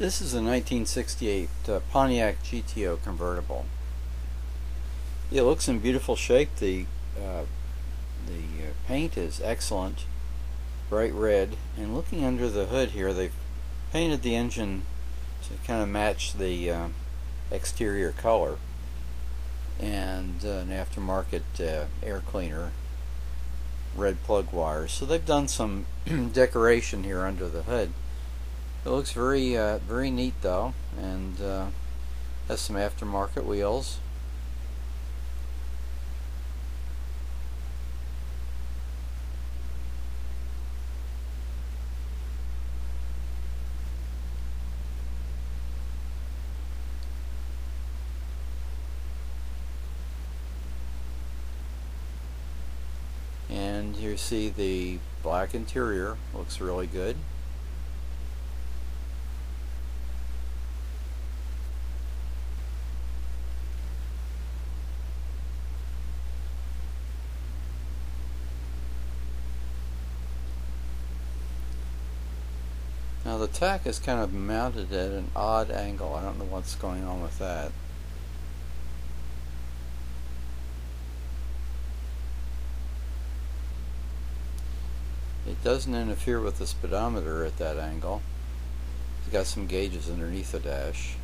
This is a 1968 uh, Pontiac GTO convertible. It looks in beautiful shape. The uh, the uh, paint is excellent, bright red. And looking under the hood here, they've painted the engine to kind of match the uh, exterior color and uh, an aftermarket uh, air cleaner red plug wires so they've done some decoration here under the hood it looks very uh, very neat though and uh, has some aftermarket wheels. And you see the black interior looks really good Now the tach is kind of mounted at an odd angle. I don't know what's going on with that. It doesn't interfere with the speedometer at that angle. It's got some gauges underneath the dash.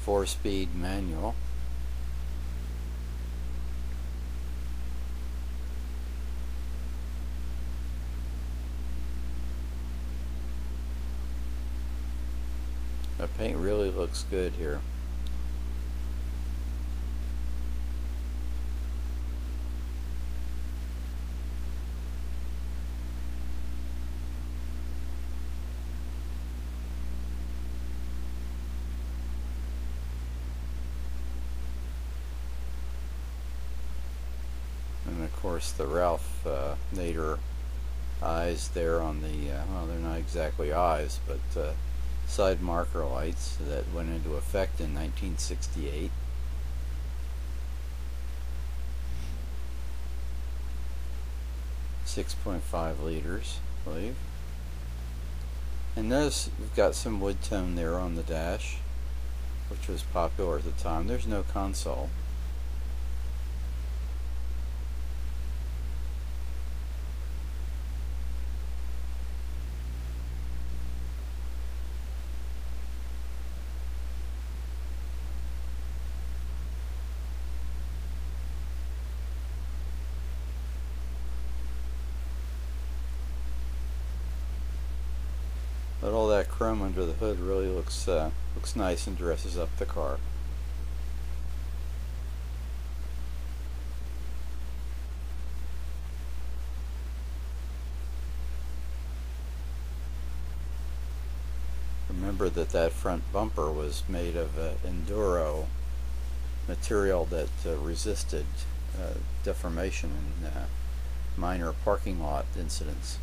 Four speed manual. The paint really looks good here. And of course the Ralph uh, Nader eyes there on the, uh, well they're not exactly eyes, but uh, side marker lights that went into effect in 1968. Six point five liters, I believe. And notice we've got some wood tone there on the dash, which was popular at the time. There's no console. But all that chrome under the hood really looks uh, looks nice and dresses up the car. Remember that that front bumper was made of uh, Endura material that uh, resisted uh, deformation and uh, minor parking lot incidents.